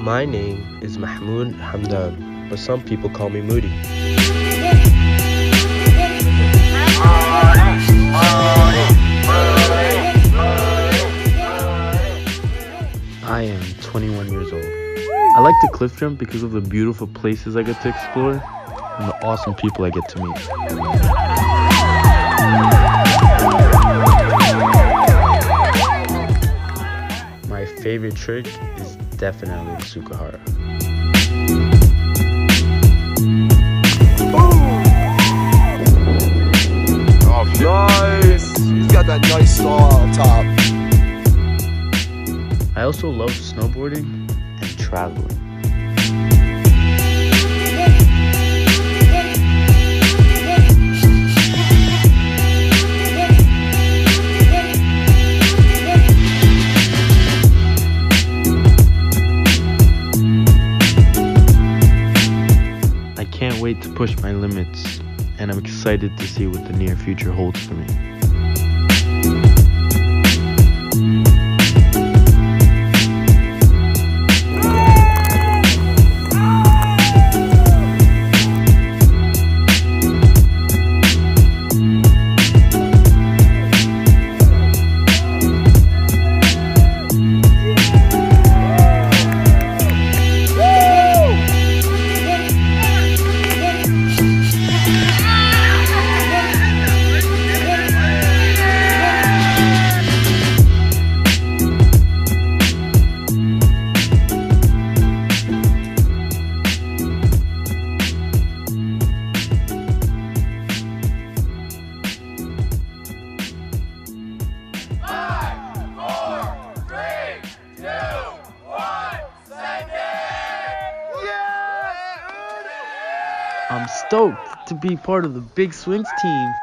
My name is Mahmoud Hamdan, but some people call me Moudi. I am 21 years old. I like to cliff jump because of the beautiful places I get to explore and the awesome people I get to meet. Favorite church is definitely Tsukahara. Nice. He's got that nice stall on top. I also love snowboarding and traveling. Can't wait to push my limits, and I'm excited to see what the near future holds for me. I'm stoked to be part of the Big Swings team.